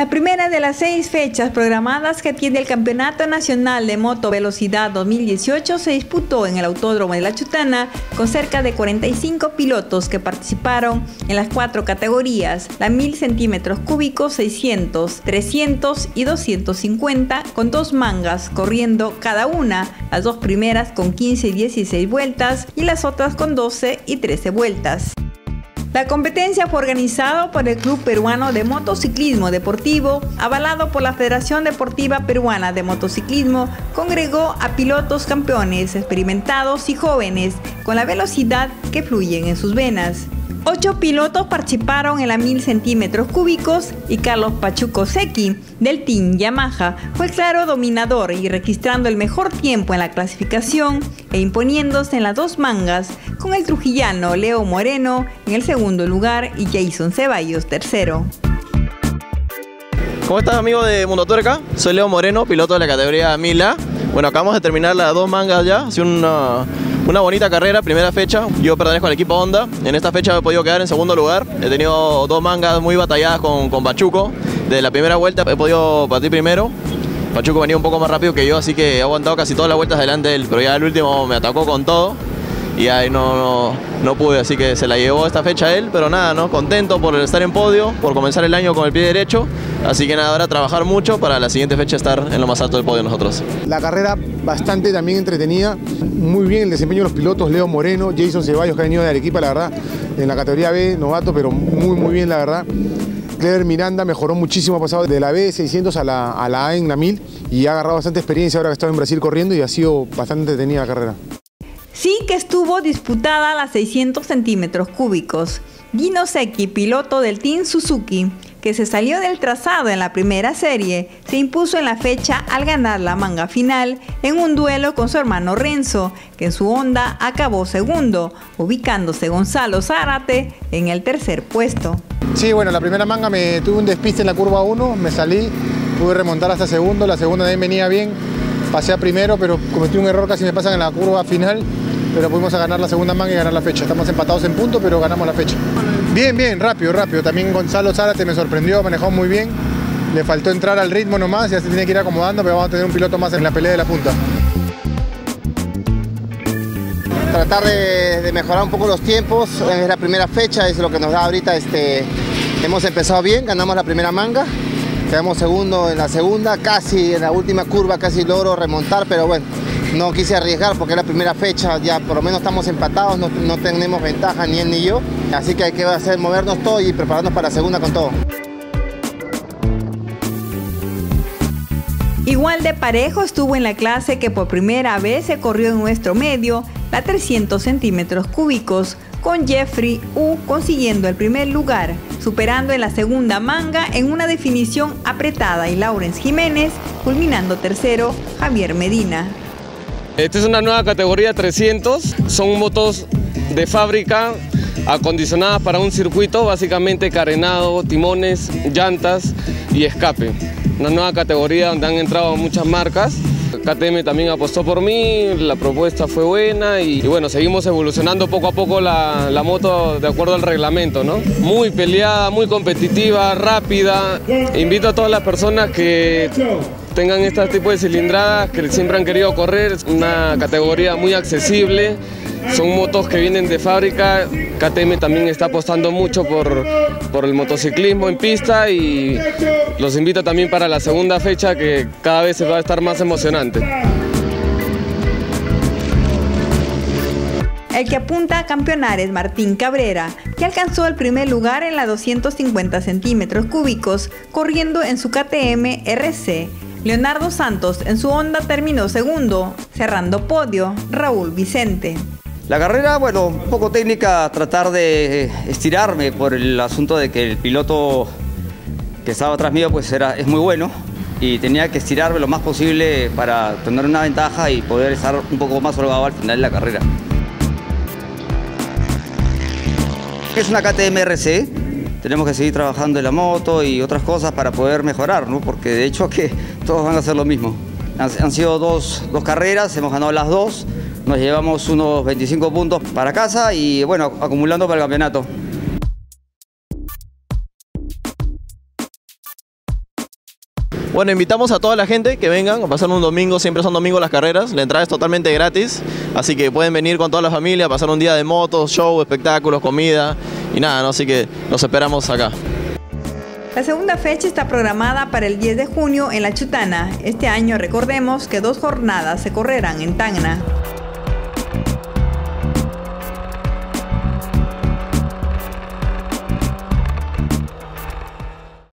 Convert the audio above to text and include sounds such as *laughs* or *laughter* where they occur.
La primera de las seis fechas programadas que tiene el Campeonato Nacional de Moto Velocidad 2018 se disputó en el Autódromo de La Chutana con cerca de 45 pilotos que participaron en las cuatro categorías, la 1000 centímetros cúbicos, 600, 300 y 250, con dos mangas corriendo cada una, las dos primeras con 15 y 16 vueltas y las otras con 12 y 13 vueltas. La competencia fue organizada por el Club Peruano de Motociclismo Deportivo, avalado por la Federación Deportiva Peruana de Motociclismo, congregó a pilotos campeones experimentados y jóvenes con la velocidad que fluyen en sus venas. Ocho pilotos participaron en la 1000 centímetros cúbicos y Carlos Pachuco Secchi del Team Yamaha fue claro dominador y registrando el mejor tiempo en la clasificación e imponiéndose en las dos mangas con el trujillano Leo Moreno en el segundo lugar y Jason Ceballos tercero. ¿Cómo estás amigo de Mundo Tuerca? Soy Leo Moreno, piloto de la categoría Mila. Bueno, acabamos de terminar las dos mangas ya, ha sido una, una bonita carrera, primera fecha. Yo pertenezco al equipo Honda. En esta fecha he podido quedar en segundo lugar. He tenido dos mangas muy batalladas con, con Pachuco. De la primera vuelta he podido partir primero. Pachuco venía un poco más rápido que yo, así que he aguantado casi todas las vueltas delante de él. Pero ya el último me atacó con todo y ahí no, no, no, pude, así que se la llevó esta fecha él, pero nada, ¿no? contento por estar en podio, por comenzar el año con el pie derecho, así que nada, ahora trabajar mucho para la siguiente fecha estar en lo más alto del podio nosotros. La carrera bastante también entretenida, muy bien el desempeño de los pilotos, Leo Moreno, Jason Ceballos que ha venido de Arequipa, la verdad, en la categoría B, novato, pero muy muy bien la verdad. Clever Miranda mejoró muchísimo, ha pasado de la B600 a la, a la A en la 1000 y ha agarrado bastante experiencia ahora que ha en Brasil corriendo y ha sido bastante entretenida la carrera. Sí que estuvo disputada a las 600 centímetros cúbicos. Gino Secchi, piloto del Team Suzuki, que se salió del trazado en la primera serie, se impuso en la fecha al ganar la manga final en un duelo con su hermano Renzo, que en su Honda acabó segundo, ubicándose Gonzalo Zárate en el tercer puesto. Sí, bueno, la primera manga me tuve un despiste en la curva 1, me salí, pude remontar hasta segundo, la segunda también venía bien, pasé a primero, pero cometí un error, casi me pasan en la curva final pero pudimos ganar la segunda manga y ganar la fecha. Estamos empatados en punto, pero ganamos la fecha. Bien, bien, rápido, rápido. También Gonzalo Zárate me sorprendió, manejó muy bien. Le faltó entrar al ritmo nomás, ya se tiene que ir acomodando, pero vamos a tener un piloto más en la pelea de la punta. Tratar de, de mejorar un poco los tiempos, es la primera fecha, es lo que nos da ahorita. Este, hemos empezado bien, ganamos la primera manga, quedamos segundo en la segunda, casi en la última curva, casi logro remontar, pero bueno, no quise arriesgar porque es la primera fecha, ya por lo menos estamos empatados, no, no tenemos ventaja ni él ni yo, así que hay que hacer movernos todo y prepararnos para la segunda con todo. Igual de parejo estuvo en la clase que por primera vez se corrió en nuestro medio, la 300 centímetros cúbicos, con Jeffrey U consiguiendo el primer lugar, superando en la segunda manga en una definición apretada y Lawrence Jiménez, culminando tercero Javier Medina. Esta es una nueva categoría 300, son motos de fábrica acondicionadas para un circuito, básicamente carenado, timones, llantas y escape. Una nueva categoría donde han entrado muchas marcas. KTM también apostó por mí, la propuesta fue buena y, bueno, seguimos evolucionando poco a poco la, la, moto de acuerdo al reglamento, ¿no? Muy peleada, muy competitiva, rápida. Invito a todas las personas que tengan este tipo de cilindradas que siempre han querido correr, es una categoría muy accesible, son motos que vienen de fábrica, KTM también está apostando mucho por, por el motociclismo en pista y los invito también para la segunda fecha que cada vez se va a estar más emocionante. El que apunta a campeonar es Martín Cabrera, que alcanzó el primer lugar en la 250 centímetros cúbicos, corriendo en su KTM RC. Leonardo Santos en su Honda terminó segundo, cerrando podio Raúl Vicente. La carrera, bueno, un poco técnica, tratar de estirarme por el asunto de que el piloto que estaba atrás mío pues era, es muy bueno y tenía que estirarme lo más posible para tener una ventaja y poder estar un poco más holgado al final de la carrera. Es una KTM RC, tenemos que seguir trabajando en la moto y otras cosas para poder mejorar, ¿no? porque de hecho que *laughs* todos van a hacer lo mismo. Han, sido dos, dos carreras, hemos ganado las dos, nos llevamos unos 25 puntos para casa y bueno, acumulando para el campeonato. Bueno, invitamos a toda la gente que vengan a pasar un domingo, siempre son domingos las carreras, la entrada es totalmente gratis, así que pueden venir con toda la familia, pasar un día de motos, show, espectáculos, comida y nada, así que los esperamos acá. La segunda fecha está programada para el 10 de junio en La Chutana. Este año recordemos que dos jornadas se correrán en Tacna.